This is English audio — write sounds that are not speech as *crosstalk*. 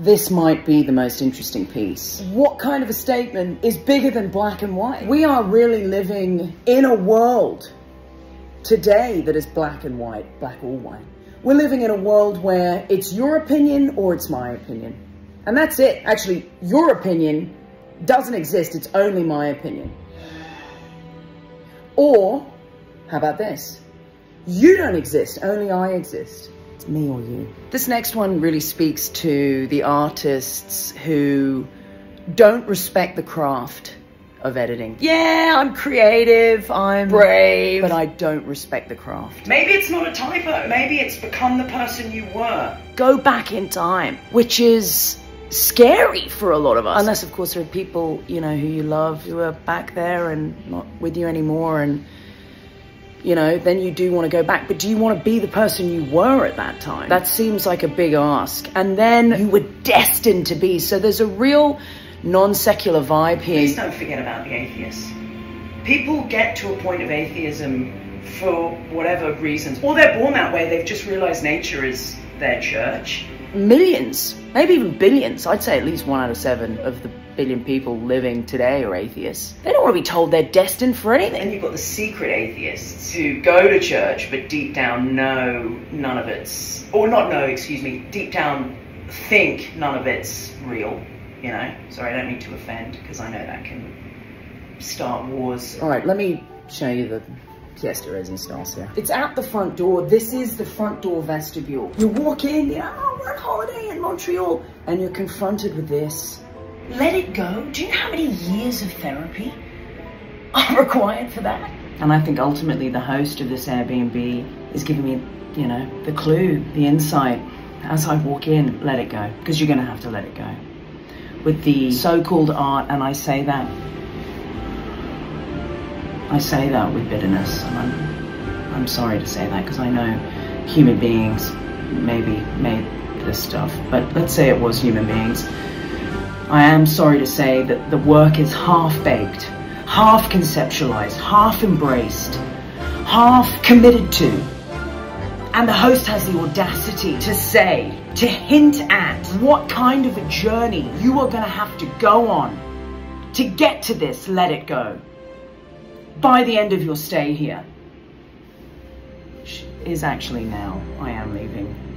this might be the most interesting piece. What kind of a statement is bigger than black and white? We are really living in a world today that is black and white, black or white. We're living in a world where it's your opinion or it's my opinion. And that's it. Actually, your opinion doesn't exist. It's only my opinion. Or, how about this? You don't exist. Only I exist. It's me or you. This next one really speaks to the artists who don't respect the craft of editing. Yeah, I'm creative, I'm brave, but I don't respect the craft. Maybe it's not a typo. Maybe it's become the person you were. Go back in time, which is scary for a lot of us. Unless, of course, there are people, you know, who you love who are back there and not with you anymore and you know, then you do want to go back. But do you want to be the person you were at that time? That seems like a big ask. And then you were destined to be. So there's a real non-secular vibe here. Please don't forget about the atheists. People get to a point of atheism for whatever reasons, or they're born that way. They've just realized nature is their church. Millions, maybe even billions. I'd say at least one out of seven of the billion people living today are atheists. They don't want to be told they're destined for anything. And you've got the secret atheists who go to church, but deep down know none of it's, or not know, excuse me, deep down think none of it's real you know. Sorry, I don't mean to offend because I know that can start wars. All right, let me show you the pièce de résistance here. It's at the front door. This is the front door vestibule. You walk in, you know, oh, we're on holiday in Montreal, and you're confronted with this. Let it go. Do you know how many years of therapy are *laughs* required for that? And I think ultimately the host of this Airbnb is giving me, you know, the clue, the insight. As I walk in, let it go, because you're going to have to let it go with the so-called art, and I say that, I say that with bitterness, and I'm, I'm sorry to say that because I know human beings maybe made this stuff, but let's say it was human beings. I am sorry to say that the work is half-baked, half conceptualized, half embraced, half committed to. And the host has the audacity to say, to hint at what kind of a journey you are going to have to go on to get to this let it go by the end of your stay here. Is actually now. I am leaving.